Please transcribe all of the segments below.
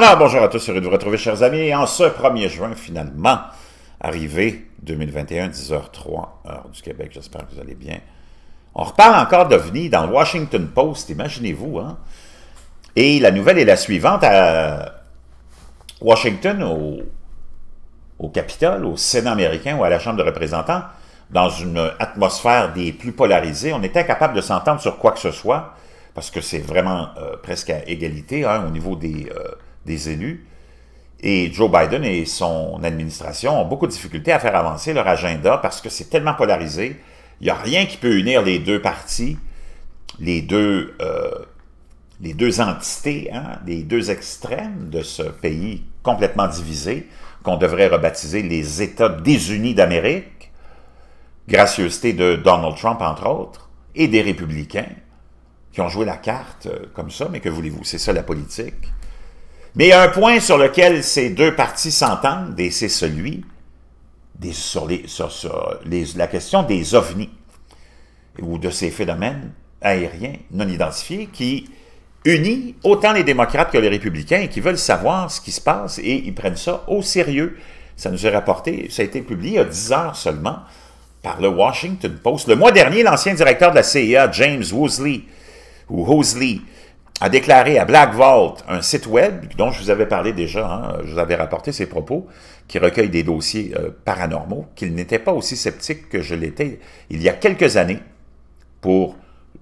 Alors, bonjour à tous, heureux de vous retrouver, chers amis, en ce 1er juin, finalement, arrivé 2021, 10h03, heure du Québec, j'espère que vous allez bien. On reparle encore d'OVNI dans le Washington Post, imaginez-vous, hein? Et la nouvelle est la suivante, à Washington, au, Capitole, au Sénat américain ou à la Chambre de représentants, dans une atmosphère des plus polarisées, on était incapable de s'entendre sur quoi que ce soit, parce que c'est vraiment euh, presque à égalité hein, au niveau des... Euh, des élus. Et Joe Biden et son administration ont beaucoup de difficultés à faire avancer leur agenda parce que c'est tellement polarisé. Il n'y a rien qui peut unir les deux partis, les deux, euh, entités, hein, les deux extrêmes de ce pays complètement divisé, qu'on devrait rebaptiser les États désunis d'Amérique, gracieuseté de Donald Trump, entre autres, et des républicains qui ont joué la carte euh, comme ça, mais que voulez-vous, c'est ça la politique. Mais il y a un point sur lequel ces deux parties s'entendent, et c'est celui sur, la question des ovnis, ou de ces phénomènes aériens non identifiés qui unit autant les démocrates que les républicains et qui veulent savoir ce qui se passe et ils prennent ça au sérieux. Ça nous est rapporté, ça a été publié a 10 heures seulement par le Washington Post. Le mois dernier, l'ancien directeur de la CIA, James Woosley, ou Hosley, a déclaré à Black Vault, un site web dont je vous avais parlé déjà, hein, je vous avais rapporté ses propos, qui recueille des dossiers euh, paranormaux, qu'il n'était pas aussi sceptique que je l'étais il y a quelques années, pour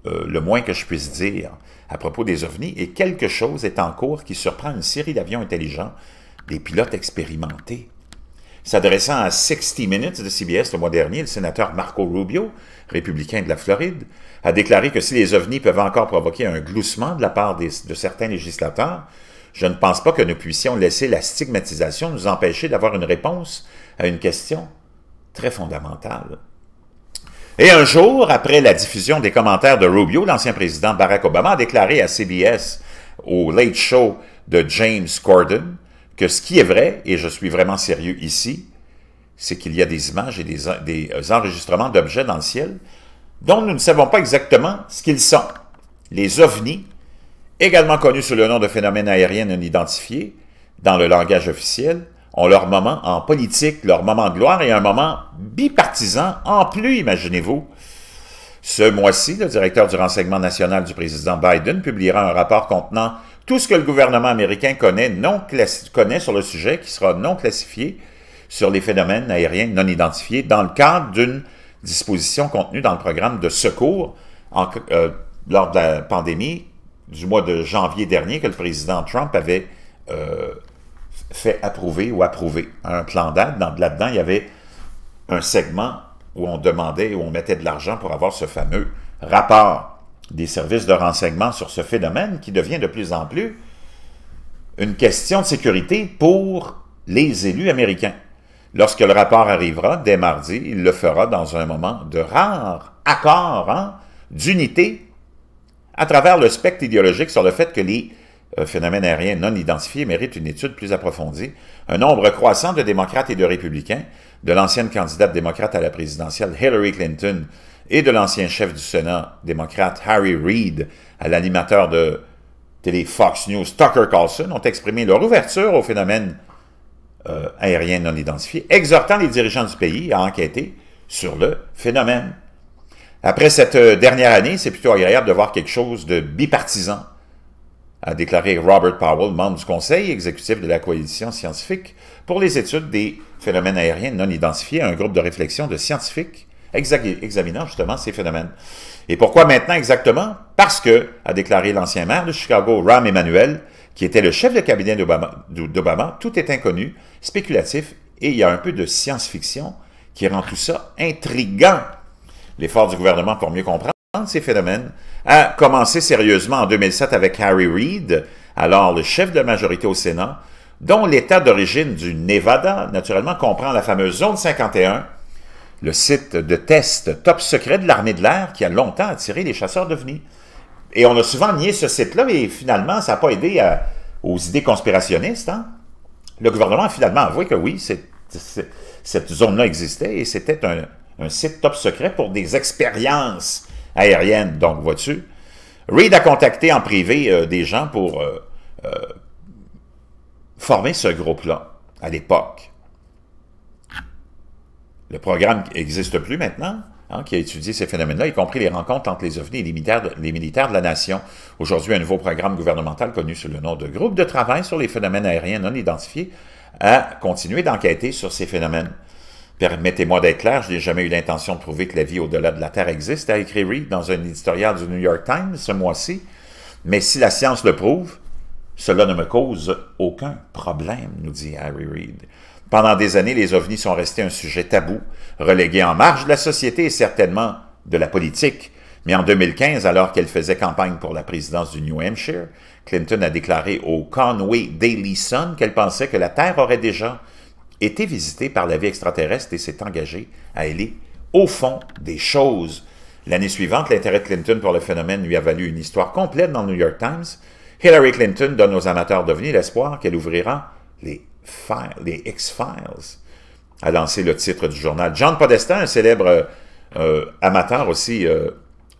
euh, le moins que je puisse dire à propos des ovnis, et quelque chose est en cours qui surprend une série d'avions intelligents, des pilotes expérimentés. S'adressant à 60 Minutes de CBS le mois dernier, le sénateur Marco Rubio, républicain de la Floride, a déclaré que si les ovnis peuvent encore provoquer un gloussement de la part de certains législateurs, je ne pense pas que nous puissions laisser la stigmatisation nous empêcher d'avoir une réponse à une question très fondamentale. Et un jour, après la diffusion des commentaires de Rubio, l'ancien président Barack Obama a déclaré à CBS, au Late Show de James Corden, que ce qui est vrai, et je suis vraiment sérieux ici, c'est qu'il y a des images et des, enregistrements d'objets dans le ciel dont nous ne savons pas exactement ce qu'ils sont. Les ovnis, également connus sous le nom de phénomènes aériens non identifiés dans le langage officiel, ont leur moment en politique, leur moment de gloire et un moment bipartisan en plus, imaginez-vous. Ce mois-ci, le directeur du renseignement national du président Biden publiera un rapport contenant tout ce que le gouvernement américain connaît, non connaît sur le sujet, qui sera non classifié sur les phénomènes aériens non identifiés dans le cadre d'une dispositions contenues dans le programme de secours euh, lors de la pandémie du mois de janvier dernier que le président Trump avait euh, fait approuver ou approuver un plan d'aide. Là-dedans, il y avait un segment où on demandait, où on mettait de l'argent pour avoir ce fameux rapport des services de renseignement sur ce phénomène qui devient de plus en plus une question de sécurité pour les élus américains. Lorsque le rapport arrivera, dès mardi, il le fera dans un moment de rare accord hein, d'unité à travers le spectre idéologique sur le fait que les euh, phénomènes aériens non identifiés méritent une étude plus approfondie. Un nombre croissant de démocrates et de républicains, de l'ancienne candidate démocrate à la présidentielle Hillary Clinton et de l'ancien chef du Sénat démocrate Harry Reid à l'animateur de télé Fox News Tucker Carlson ont exprimé leur ouverture au phénomène euh, aérien non identifié, exhortant les dirigeants du pays à enquêter sur le phénomène. Après cette euh, dernière année, c'est plutôt agréable de voir quelque chose de bipartisan, a déclaré Robert Powell, membre du conseil exécutif de la coalition scientifique pour les études des phénomènes aériens non identifiés, un groupe de réflexion de scientifiques examinant justement ces phénomènes. Et pourquoi maintenant exactement? Parce que, a déclaré l'ancien maire de Chicago, Rahm Emanuel, qui était le chef de cabinet d'Obama, tout est inconnu, spéculatif, et il y a un peu de science-fiction qui rend tout ça intrigant. L'effort du gouvernement pour mieux comprendre ces phénomènes a commencé sérieusement en 2007 avec Harry Reid, alors le chef de majorité au Sénat, dont l'État d'origine du Nevada, naturellement, comprend la fameuse Zone 51, le site de test top secret de l'armée de l'air qui a longtemps attiré les chasseurs d'OVNI. Et on a souvent nié ce site-là, mais finalement, ça n'a pas aidé aux idées conspirationnistes. Hein. Le gouvernement a finalement avoué que oui, cette zone-là existait et c'était un, site top secret pour des expériences aériennes. Donc, vois-tu, Reid a contacté en privé euh, des gens pour euh, euh, formé ce groupe-là à l'époque. Le programme n'existe plus maintenant, hein, qui a étudié ces phénomènes-là, y compris les rencontres entre les OVNI et les militaires de, les militaires de la nation. Aujourd'hui, un nouveau programme gouvernemental connu sous le nom de Groupe de travail sur les phénomènes aériens non identifiés a continué d'enquêter sur ces phénomènes. Permettez-moi d'être clair, je n'ai jamais eu l'intention de prouver que la vie au-delà de la Terre existe, a écrit Reed dans un éditorial du New York Times ce mois-ci. Mais si la science le prouve, cela ne me cause aucun problème, nous dit Harry Reid. Pendant des années, les ovnis sont restés un sujet tabou, relégué en marge de la société et certainement de la politique. Mais en 2015, alors qu'elle faisait campagne pour la présidence du New Hampshire, Clinton a déclaré au Conway Daily Sun qu'elle pensait que la Terre aurait déjà été visitée par la vie extraterrestre et s'est engagée à aller au fond des choses. L'année suivante, l'intérêt de Clinton pour le phénomène lui a valu une histoire complète dans le New York Times. Hillary Clinton donne aux amateurs d'OVNI l'espoir qu'elle ouvrira les, les X-Files, a lancé le titre du journal. John Podesta, un célèbre euh, amateur aussi euh,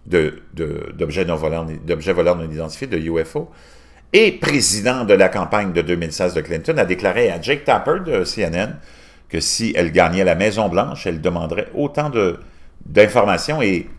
d'objets volants, volants non identifiés, de UFO, et président de la campagne de 2016 de Clinton, a déclaré à Jake Tapper de CNN que si elle gagnait la Maison-Blanche, elle demanderait autant d'informations et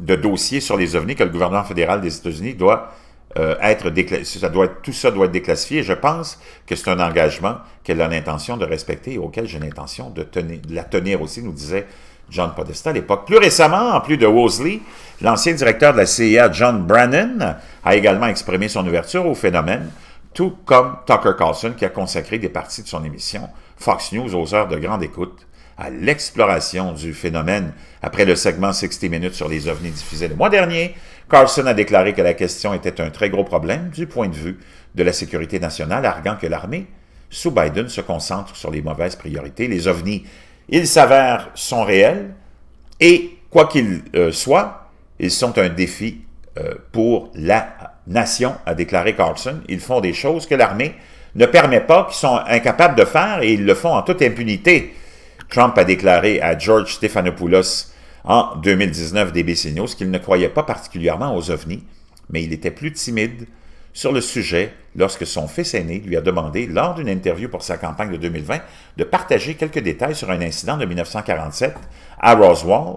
de dossiers sur les ovnis que le gouvernement fédéral des États-Unis doit euh, être ça doit tout ça doit être déclassifié. Je pense que c'est un engagement qu'elle a l'intention de respecter et auquel j'ai l'intention de, tenir, de la tenir aussi, nous disait John Podesta à l'époque. Plus récemment, en plus de Wosley, l'ancien directeur de la CIA, John Brennan, a également exprimé son ouverture au phénomène, tout comme Tucker Carlson, qui a consacré des parties de son émission Fox News aux heures de grande écoute à l'exploration du phénomène. Après le segment 60 minutes sur les ovnis diffusé le mois dernier, Carlson a déclaré que la question était un très gros problème du point de vue de la sécurité nationale, arguant que l'armée, sous Biden, se concentre sur les mauvaises priorités. Les ovnis, ils s'avèrent, sont réels, et quoi qu'ils euh, soient, ils sont un défi euh, pour la nation, a déclaré Carlson. Ils font des choses que l'armée ne permet pas, qu'ils sont incapables de faire, et ils le font en toute impunité. Trump a déclaré à George Stephanopoulos en 2019 d'ABC News qu'il ne croyait pas particulièrement aux ovnis, mais il était plus timide sur le sujet lorsque son fils aîné lui a demandé, lors d'une interview pour sa campagne de 2020, de partager quelques détails sur un incident de 1947 à Roswell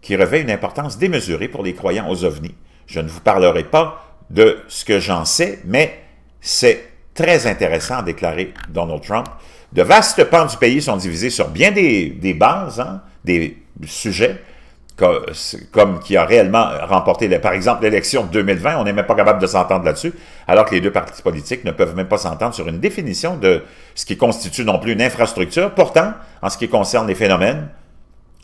qui revêt une importance démesurée pour les croyants aux ovnis. Je ne vous parlerai pas de ce que j'en sais, mais c'est très intéressant, a déclaré Donald Trump. De vastes pans du pays sont divisés sur bien des, bases, hein, des sujets, comme, qui a réellement remporté, par exemple, l'élection de 2020, on n'est même pas capable de s'entendre là-dessus, alors que les deux partis politiques ne peuvent même pas s'entendre sur une définition de ce qui constitue non plus une infrastructure. Pourtant, en ce qui concerne les phénomènes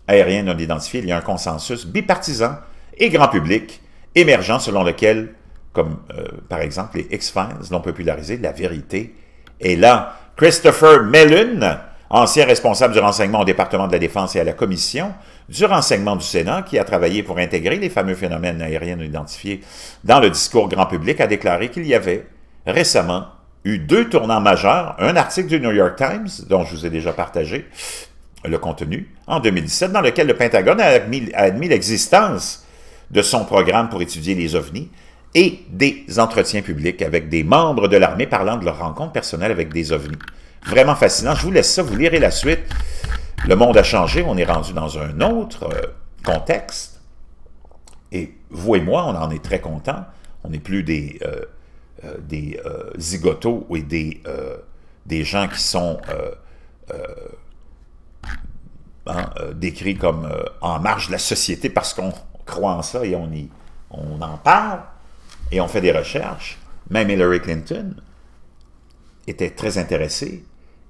aériens non identifiés, il y a un consensus bipartisan et grand public émergent selon lequel, comme euh, par exemple les X-Files l'ont popularisé, la vérité est là. Christopher Mellon, ancien responsable du renseignement au département de la Défense et à la Commission du renseignement du Sénat, qui a travaillé pour intégrer les fameux phénomènes aériens identifiés dans le discours grand public, a déclaré qu'il y avait récemment eu deux tournants majeurs, un article du New York Times, dont je vous ai déjà partagé le contenu, en 2017, dans lequel le Pentagone a admis, l'existence de son programme pour étudier les ovnis, et des entretiens publics avec des membres de l'armée parlant de leur rencontre personnelle avec des ovnis. Vraiment fascinant. Je vous laisse ça, vous lirez la suite. Le monde a changé, on est rendu dans un autre euh, contexte. Et vous et moi, on en est très contents. On n'est plus des, euh, euh, zigotos et des, des gens qui sont hein, décrits comme en marge de la société parce qu'on croit en ça et on, y, on en parle et on fait des recherches, même Hillary Clinton était très intéressée,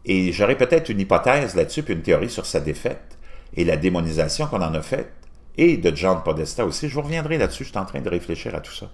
et j'aurais peut-être une hypothèse là-dessus, puis une théorie sur sa défaite, et la démonisation qu'on en a faite, et de John Podesta aussi. Je vous reviendrai là-dessus, je suis en train de réfléchir à tout ça.